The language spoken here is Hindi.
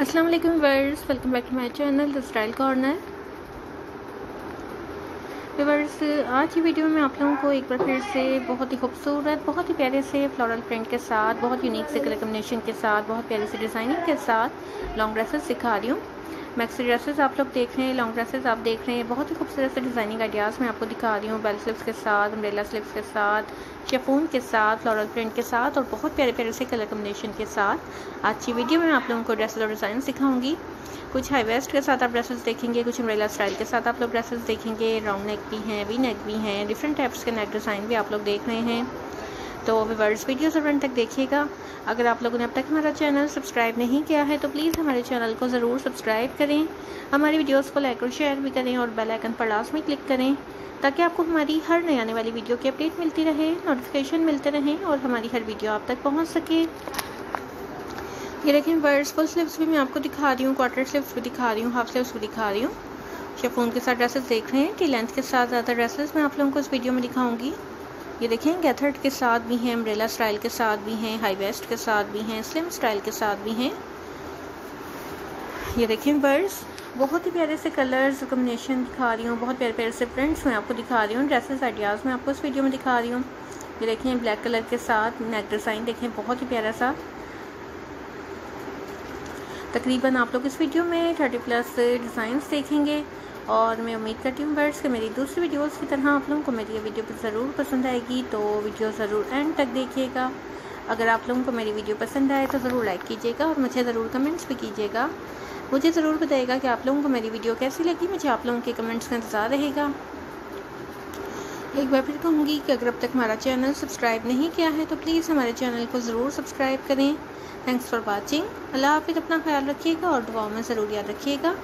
अस्सलाम वालेकुम verse welcome back to my channel the style corner verse आज की वीडियो में आप लोगों को एक बार फिर से बहुत ही खूबसूरत, बहुत ही प्यारे से फ्लोरल प्रिंट के साथ, बहुत यूनिक से कलर कम्बिनेशन के साथ, बहुत प्यारे से डिज़ाइनिंग के साथ लॉन्ग ड्रेसेस सिखा रही हूँ। मैक्सी ड्रेसेस आप लोग देख रहे हैं, लॉन्ग ड्रेसेस आप देख रहे हैं। बहुत ही खूबसूरत से डिज़ाइनिंग आइडियाज़ मैं आपको दिखा रही हूँ। बेल स्लिप्स के साथ अम्ब्रेला स्लिप्स के साथ शेफून के साथ फ्लोरल प्रिंट के साथ और बहुत प्यारे प्यारे से कलर कम्बिनेशन के साथ। आज की वीडियो में आप लोगों को ड्रेसेस और डिज़ाइन सिखाऊँगी कुछ हाई वेस्ट के साथ आप ड्रेसेस देखेंगे, कुछ अम्ब्रेला स्टाइल के साथ आप लोग ड्रेसेस देखेंगे। राउंड नेक भी हैं वी नेक भी हैं डिफरेंट टाइप्स के नेक डिज़ाइन भी आप लोग देख रहे हैं। तो विवर्स वीडियो फ्रेंड तक देखिएगा। अगर आप लोगों ने अब तक हमारा चैनल सब्सक्राइब नहीं किया है तो प्लीज़ हमारे चैनल को ज़रूर सब्सक्राइब करें। हमारी वीडियोस को लाइक और शेयर भी करें और बेल आइकन पर लास्ट में क्लिक करें, ताकि आपको हमारी हर नई आने वाली वीडियो की अपडेट मिलती रहे नोटिफिकेशन मिलते रहें और हमारी हर वीडियो आप तक पहुँच सके। ये देखें वर्ड्स फुल स्लीव्स भी मैं आपको दिखा रही हूँ क्वार्टर स्लिप्स भी दिखा रही हूँ हाफ़ स्लिप्स भी दिखा रही हूँ। शेफोन के साथ ड्रेसेस देख रहे हैं टी लेंथ के साथ ज़्यादा ड्रेसेस मैं आप लोगों को इस वीडियो में दिखाऊँगी। ये देखें, गैथर्ड के साथ भी हैं अम्ब्रेला स्टाइल के साथ भी हैं हाई वेस्ट के साथ भी हैं स्लिम स्टाइल के साथ भी हैं। ये देखें बर्ड्स बहुत ही प्यारे से कलर्स कम्बिनेशन दिखा रही हूँ, बहुत प्यारे प्यारे से प्रिंट्स मैं आपको दिखा रही हूँ ड्रेसेस आइडियाज़ मैं आपको इस वीडियो में दिखा रही हूँ। ये देखें ब्लैक कलर के साथ नेक डिज़ाइन देखें, बहुत ही प्यारा सा। तकरीबन आप लोग इस वीडियो में थर्टी प्लस डिज़ाइंस देखेंगे। और मैं उम्मीद करती हूँ बर्ड्स कि मेरी दूसरी वीडियोस की तरह आप लोगों को मेरी ये वीडियो ज़रूर पसंद आएगी। तो वीडियो ज़रूर एंड तक देखिएगा। अगर आप लोगों को मेरी वीडियो पसंद आए तो ज़रूर लाइक कीजिएगा और मुझे ज़रूर कमेंट्स भी कीजिएगा। मुझे ज़रूर बताइएगा कि आप लोगों को मेरी वीडियो कैसी लगी। मुझे आप लोगों के कमेंट्स का इंतज़ार रहेगा। एक बार फिर कहूँगी कि अगर अब तक हमारा चैनल सब्सक्राइब नहीं किया है तो प्लीज़ हमारे चैनल को ज़रूर सब्सक्राइब करें। थैंक्स फॉर वॉचिंग अल्लाह हाफिज़, अपना ख्याल रखिएगा और दुआओं में ज़रूर याद रखिएगा।